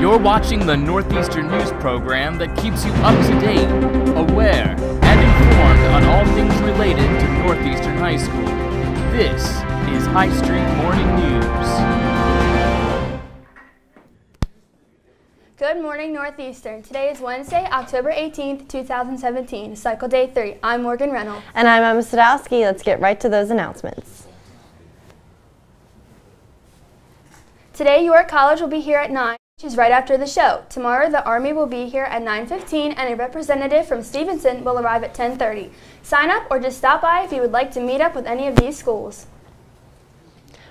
You're watching the Northeastern News program that keeps you up to date, aware, and informed on all things related to Northeastern High School. This is High Street Morning News. Good morning, Northeastern. Today is Wednesday, October 18th, 2017, cycle day three. I'm Morgan Reynolds. And I'm Emma Sadowski. Let's get right to those announcements. Today, York College will be here at 9, which is right after the show. Tomorrow, the Army will be here at 9.15, and a representative from Stevenson will arrive at 10.30. Sign up or just stop by if you would like to meet up with any of these schools.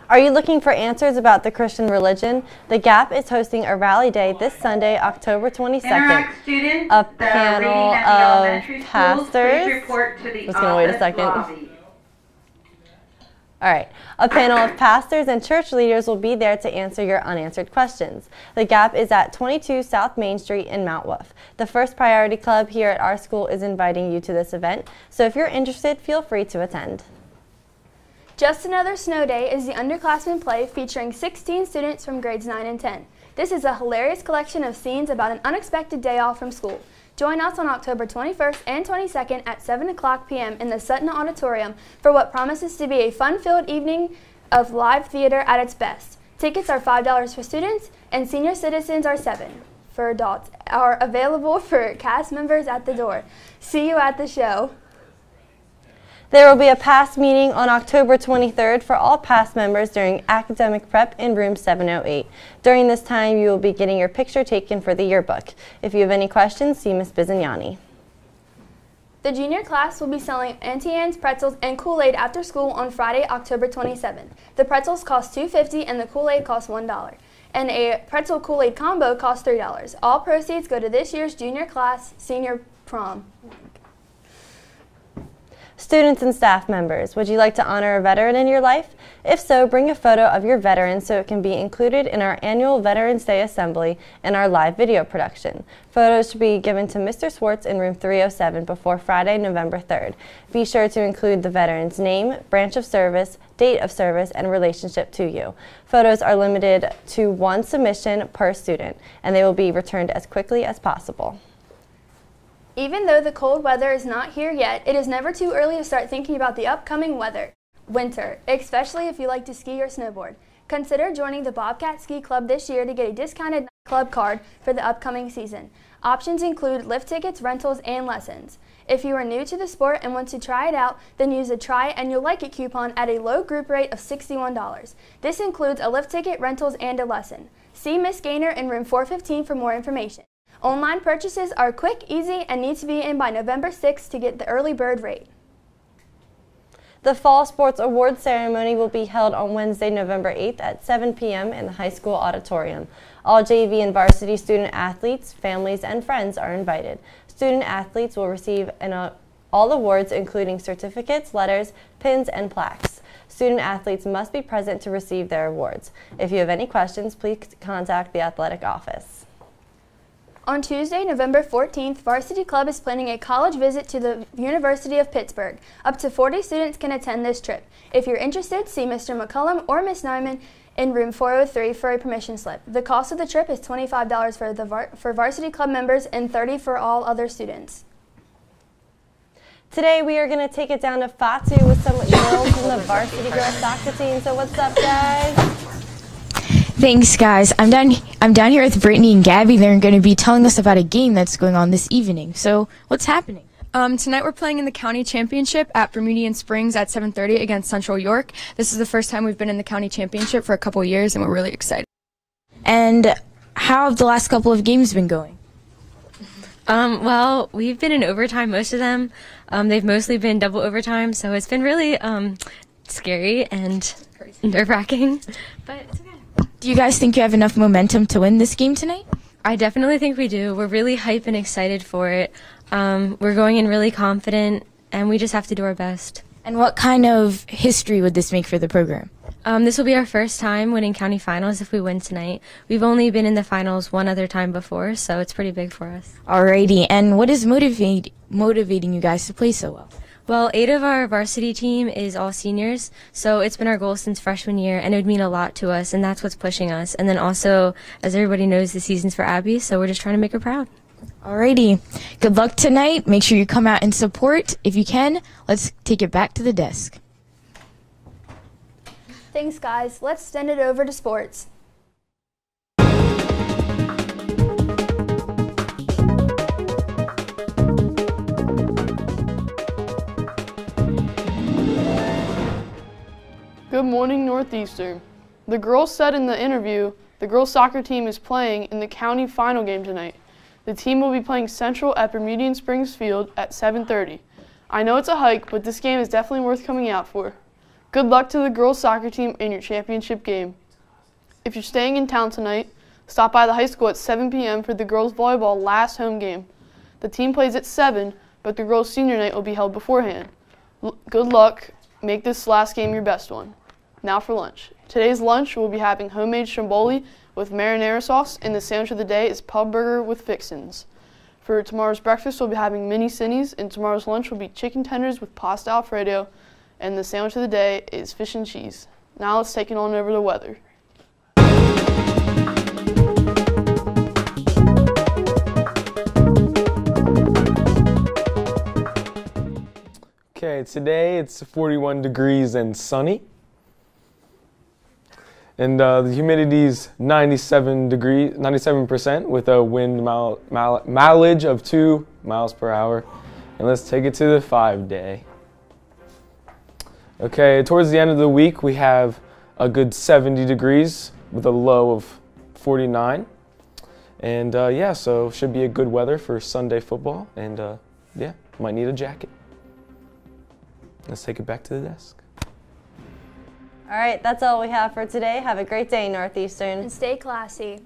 Are you looking for answers about the Christian religion? The Gap is hosting a rally day this Sunday, October 22nd. Interact students, A panel the of pastors. Please report to the Just gonna wait a office second. lobby. All right. A panel of pastors and church leaders will be there to answer your unanswered questions. The Gap is at 22 South Main Street in Mount Wolf. The First Priority Club here at our school is inviting you to this event, so if you're interested, feel free to attend. Just Another Snow Day is the underclassmen play featuring 16 students from grades 9 and 10. This is a hilarious collection of scenes about an unexpected day off from school. Join us on October 21st and 22nd at 7 o'clock p.m. in the Sutton Auditorium for what promises to be a fun-filled evening of live theater at its best. Tickets are $5 for students and senior citizens are 7 for adults are available for cast members at the door. See you at the show. There will be a PASS meeting on October 23rd for all PASS members during academic prep in room 708. During this time, you will be getting your picture taken for the yearbook. If you have any questions, see Ms. Bizignani. The junior class will be selling Auntie Anne's pretzels and Kool-Aid after school on Friday, October 27th. The pretzels cost $2.50 and the Kool-Aid costs $1. And a pretzel Kool-Aid combo costs $3. All proceeds go to this year's junior class senior prom. Students and staff members, would you like to honor a veteran in your life? If so, bring a photo of your veteran so it can be included in our annual Veterans Day Assembly and our live video production. Photos should be given to Mr. Swartz in room 307 before Friday, November 3rd. Be sure to include the veteran's name, branch of service, date of service, and relationship to you. Photos are limited to one submission per student, and they will be returned as quickly as possible. Even though the cold weather is not here yet, it is never too early to start thinking about the upcoming weather. Winter, especially if you like to ski or snowboard. Consider joining the Bobcat Ski Club this year to get a discounted club card for the upcoming season. Options include lift tickets, rentals, and lessons. If you are new to the sport and want to try it out, then use a Try and You'll Like It coupon at a low group rate of $61. This includes a lift ticket, rentals, and a lesson. See Miss Gaynor in room 415 for more information. Online purchases are quick, easy, and need to be in by November 6th to get the early bird rate. The Fall Sports Awards ceremony will be held on Wednesday, November 8th at 7 p.m. in the high school auditorium. All JV and varsity student athletes, families, and friends are invited. Student athletes will receive an, uh, all awards including certificates, letters, pins, and plaques. Student athletes must be present to receive their awards. If you have any questions, please contact the athletic office. On Tuesday, November 14th, Varsity Club is planning a college visit to the University of Pittsburgh. Up to 40 students can attend this trip. If you're interested, see Mr. McCullum or Miss Nyman in room 403 for a permission slip. The cost of the trip is $25 for, the var for Varsity Club members and 30 for all other students. Today we are going to take it down to Fatu with some girls from the varsity girls soccer team. So what's up, guys? Thanks, guys. I'm down. I'm down here with Brittany and Gabby. They're going to be telling us about a game that's going on this evening. So, what's happening? Um, tonight we're playing in the county championship at Bermudian Springs at 7:30 against Central York. This is the first time we've been in the county championship for a couple years, and we're really excited. And how have the last couple of games been going? Um, well, we've been in overtime most of them. Um, they've mostly been double overtime, so it's been really um, scary and nerve wracking. But it's okay. Do you guys think you have enough momentum to win this game tonight? I definitely think we do. We're really hype and excited for it. Um, we're going in really confident, and we just have to do our best. And what kind of history would this make for the program? Um, this will be our first time winning county finals if we win tonight. We've only been in the finals one other time before, so it's pretty big for us. Alrighty. And what is motivate, motivating you guys to play so well? Well, eight of our varsity team is all seniors, so it's been our goal since freshman year, and it would mean a lot to us, and that's what's pushing us. And then also, as everybody knows, the season's for Abby, so we're just trying to make her proud. Alrighty. Good luck tonight. Make sure you come out and support if you can. Let's take it back to the desk. Thanks, guys. Let's send it over to sports. Good morning, Northeastern. The girls said in the interview the girls soccer team is playing in the county final game tonight. The team will be playing Central at Bermudian Springs Field at 7:30. I know it's a hike, but this game is definitely worth coming out for. Good luck to the girls soccer team in your championship game. If you're staying in town tonight, stop by the high school at 7 p.m. for the girls volleyball last home game. The team plays at 7, but the girls senior night will be held beforehand. L- good luck. Make this last game your best one. Now for lunch. Today's lunch we'll be having homemade stromboli with marinara sauce, and the sandwich of the day is pub burger with fixins. For tomorrow's breakfast, we'll be having mini cinnies, and tomorrow's lunch will be chicken tenders with pasta alfredo, and the sandwich of the day is fish and cheese. Now let's take it on over the weather. Okay, today it's 41 degrees and sunny. And uh, the humidity is 97 degrees, 97% with a wind mile, mile, mileage of 2 miles per hour. And let's take it to the 5 day. Okay, towards the end of the week, we have a good 70 degrees with a low of 49. And uh, yeah, so should be a good weather for Sunday football. And uh, yeah, might need a jacket. Let's take it back to the desk. All right, that's all we have for today. Have a great day, Northeastern. And stay classy.